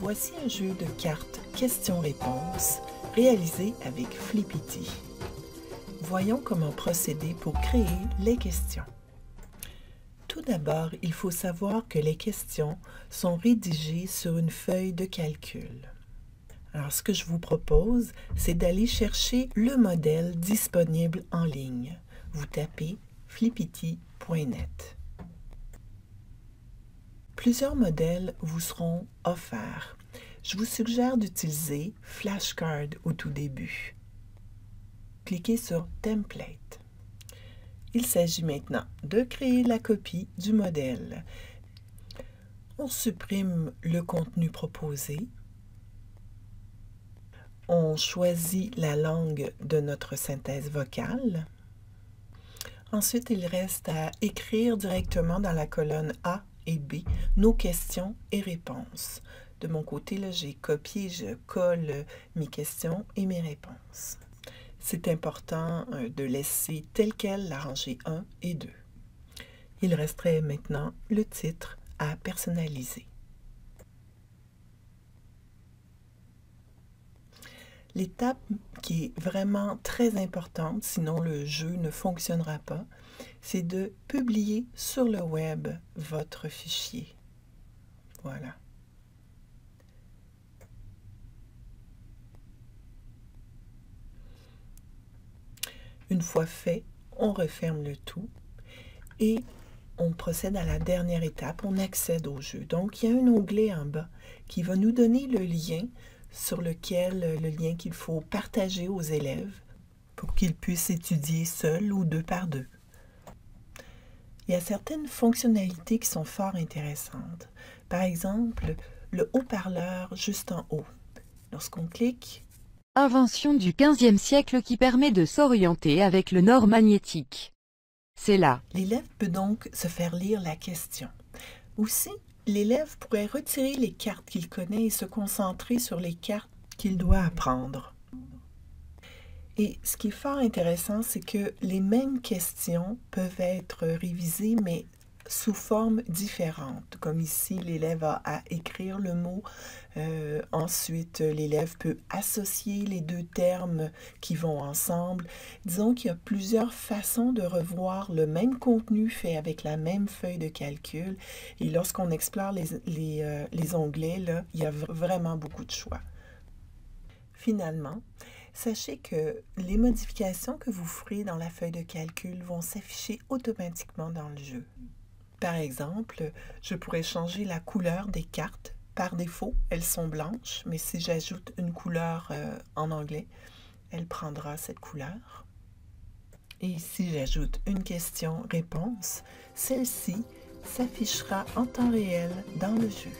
Voici un jeu de cartes questions-réponses réalisé avec Flippity. Voyons comment procéder pour créer les questions. Tout d'abord, il faut savoir que les questions sont rédigées sur une feuille de calcul. Alors, ce que je vous propose, c'est d'aller chercher le modèle disponible en ligne. Vous tapez flippity.net. Plusieurs modèles vous seront offerts. Je vous suggère d'utiliser Flashcard au tout début. Cliquez sur Template. Il s'agit maintenant de créer la copie du modèle. On supprime le contenu proposé. On choisit la langue de notre synthèse vocale. Ensuite, il reste à écrire directement dans la colonne A et B nos questions et réponses. De mon côté, j'ai copié, je colle mes questions et mes réponses. C'est important euh, de laisser tel quel la rangée 1 et 2. Il resterait maintenant le titre à personnaliser. L'étape qui est vraiment très importante, sinon le jeu ne fonctionnera pas, c'est de publier sur le web votre fichier. Voilà. Une fois fait, on referme le tout et on procède à la dernière étape, on accède au jeu. Donc, il y a un onglet en bas qui va nous donner le lien sur lequel, le lien qu'il faut partager aux élèves pour qu'ils puissent étudier seuls ou deux par deux. Il y a certaines fonctionnalités qui sont fort intéressantes. Par exemple, le haut-parleur juste en haut. Lorsqu'on clique, Invention du XVe siècle qui permet de s'orienter avec le nord magnétique. C'est là. L'élève peut donc se faire lire la question. Aussi, l'élève pourrait retirer les cartes qu'il connaît et se concentrer sur les cartes qu'il doit apprendre. Et ce qui est fort intéressant, c'est que les mêmes questions peuvent être révisées, mais sous forme différente. Comme ici, l'élève a à écrire le mot. Euh, ensuite, l'élève peut associer les deux termes qui vont ensemble. Disons qu'il y a plusieurs façons de revoir le même contenu fait avec la même feuille de calcul. Et lorsqu'on explore les, les, euh, les onglets, là, il y a vraiment beaucoup de choix. Finalement, Sachez que les modifications que vous ferez dans la feuille de calcul vont s'afficher automatiquement dans le jeu. Par exemple, je pourrais changer la couleur des cartes. Par défaut, elles sont blanches, mais si j'ajoute une couleur euh, en anglais, elle prendra cette couleur. Et si j'ajoute une question-réponse, celle-ci s'affichera en temps réel dans le jeu.